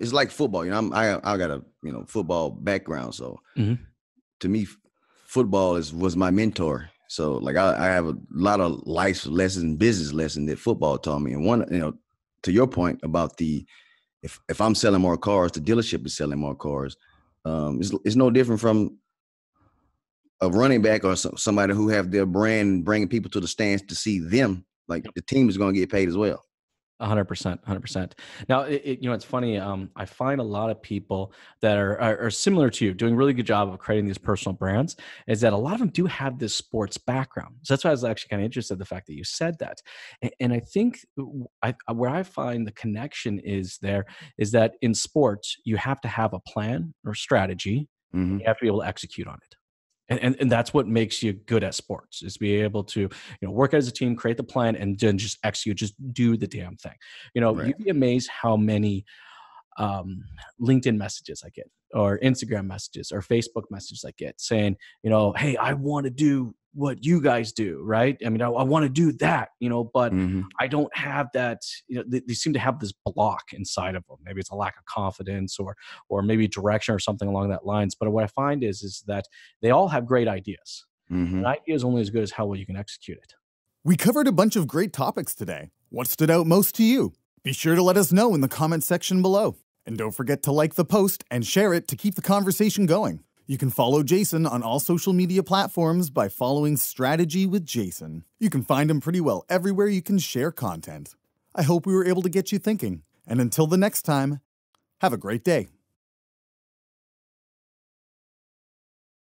it's like football. You know, I'm, I I got a you know football background, so Mhm. to me, football is was my mentor. So like I, I have a lot of life lessons, business lessons that football taught me. And one, you know, to your point about the if if I'm selling more cars, the dealership is selling more cars. Um, it's it's no different from a running back or some, somebody who have their brand bringing people to the stands to see them. Like the team is going to get paid as well. Hundred percent, hundred percent. Now, it, it, you know, it's funny. Um, I find a lot of people that are, are are similar to you, doing a really good job of creating these personal brands. Is that a lot of them do have this sports background? So that's why I was actually kind of interested in the fact that you said that. And, and I think I, where I find the connection is there is that in sports you have to have a plan or strategy. Mhm. You have to be able to execute on it. And, and, and that's what makes you good at sports is be able to you know work as a team create the plan and then just execute just do the damn thing you know Right. you'd be amazed how many um, linkedin messages i get or instagram messages or facebook messages i get saying you know hey i want to do what you guys do right i mean i, I want to do that you know but Mhm. I don't have that. You know, they, they seem to have this block inside of them. Maybe it's a lack of confidence, or or maybe direction, or something along that lines. But what I find is is that they all have great ideas. Mhm. An idea is only as good as how well you can execute it. We covered a bunch of great topics today. What stood out most to you? Be sure to let us know in the comment section below. And don't forget to like the post and share it to keep the conversation going. You can follow Jason on all social media platforms by following Strategy with Jason. You can find him pretty well everywhere you can share content. I hope we were able to get you thinking. And until the next time, have a great day.